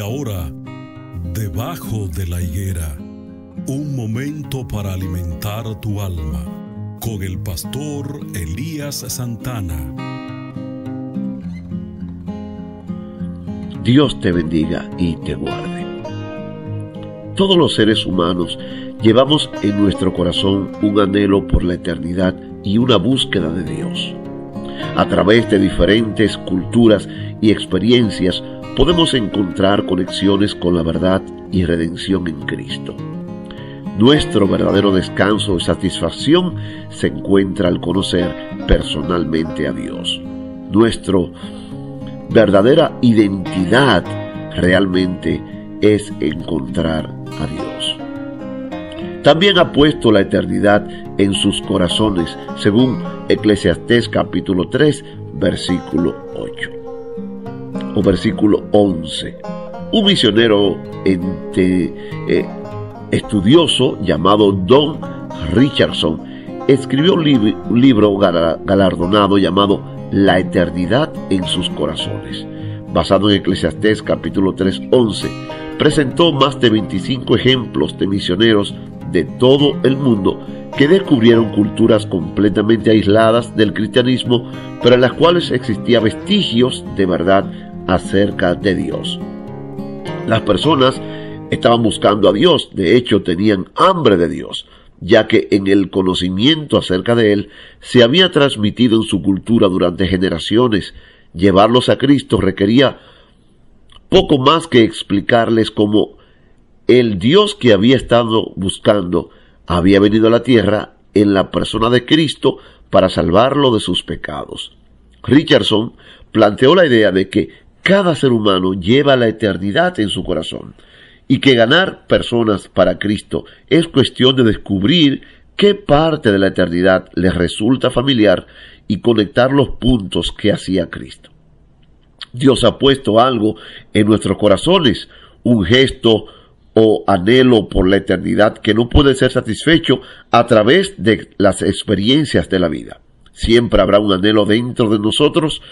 ahora, debajo de la higuera, un momento para alimentar tu alma con el pastor Elías Santana. Dios te bendiga y te guarde. Todos los seres humanos llevamos en nuestro corazón un anhelo por la eternidad y una búsqueda de Dios. A través de diferentes culturas y experiencias podemos encontrar conexiones con la verdad y redención en Cristo. Nuestro verdadero descanso y satisfacción se encuentra al conocer personalmente a Dios. Nuestra verdadera identidad realmente es encontrar a Dios. También ha puesto la eternidad en sus corazones, según Eclesiastés capítulo 3, versículo 8 o versículo 11. Un misionero eh, estudioso llamado Don Richardson escribió un, libro galardonado llamado La eternidad en sus corazones. Basado en Eclesiastés capítulo 3, 11, presentó más de 25 ejemplos de misioneros de todo el mundo que descubrieron culturas completamente aisladas del cristianismo, pero en las cuales existían vestigios de verdad acerca de Dios. Las personas estaban buscando a Dios, de hecho tenían hambre de Dios, ya que en el conocimiento acerca de Él se había transmitido en su cultura durante generaciones. Llevarlos a Cristo requería poco más que explicarles cómo el Dios que había estado buscando había venido a la tierra en la persona de Cristo para salvarlo de sus pecados. Richardson planteó la idea de que cada ser humano lleva la eternidad en su corazón y que ganar personas para Cristo es cuestión de descubrir qué parte de la eternidad les resulta familiar y conectar los puntos que hacía Cristo. Dios ha puesto algo en nuestros corazones, un gesto o anhelo por la eternidad que no puede ser satisfecho a través de las experiencias de la vida. Siempre habrá un anhelo dentro de nosotros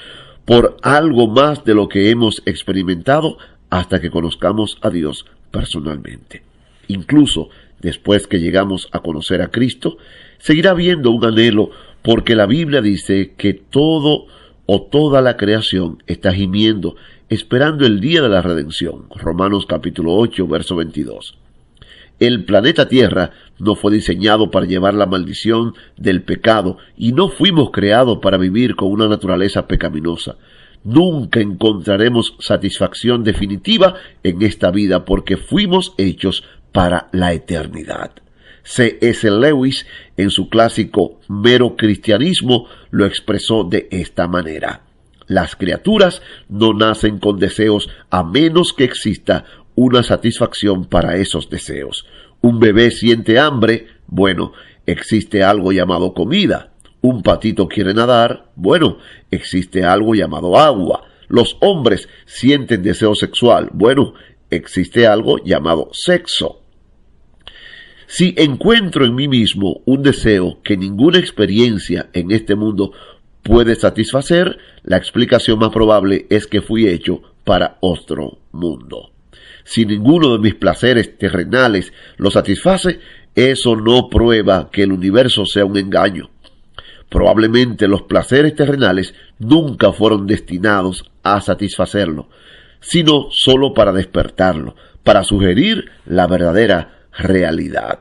por algo más de lo que hemos experimentado hasta que conozcamos a Dios personalmente. Incluso después que llegamos a conocer a Cristo, seguirá habiendo un anhelo porque la Biblia dice que todo o toda la creación está gimiendo esperando el día de la redención. Romanos capítulo 8, verso 22. El planeta Tierra no fue diseñado para llevar la maldición del pecado y no fuimos creados para vivir con una naturaleza pecaminosa. Nunca encontraremos satisfacción definitiva en esta vida porque fuimos hechos para la eternidad. C.S. Lewis, en su clásico Mero Cristianismo, lo expresó de esta manera. Las criaturas no nacen con deseos a menos que exista una satisfacción para esos deseos. Un bebé siente hambre, bueno, existe algo llamado comida. Un patito quiere nadar, bueno, existe algo llamado agua. Los hombres sienten deseo sexual, bueno, existe algo llamado sexo. Si encuentro en mí mismo un deseo que ninguna experiencia en este mundo puede satisfacer, la explicación más probable es que fui hecho para otro mundo si ninguno de mis placeres terrenales lo satisface, eso no prueba que el universo sea un engaño. Probablemente los placeres terrenales nunca fueron destinados a satisfacerlo, sino sólo para despertarlo, para sugerir la verdadera realidad.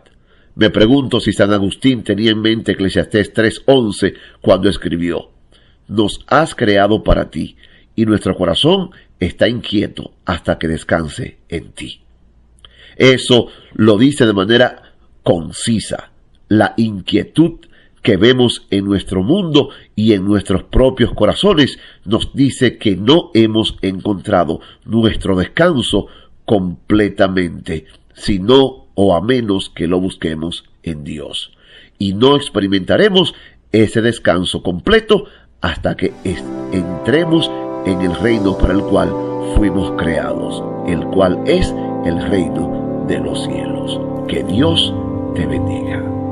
Me pregunto si San Agustín tenía en mente Eclesiastés 3:11 cuando escribió, Nos has creado para ti, y nuestro corazón está inquieto hasta que descanse en ti. Eso lo dice de manera concisa. La inquietud que vemos en nuestro mundo y en nuestros propios corazones nos dice que no hemos encontrado nuestro descanso completamente, sino o a menos que lo busquemos en Dios. Y no experimentaremos ese descanso completo hasta que entremos en el reino para el cual fuimos creados, el cual es el reino de los cielos. Que Dios te bendiga.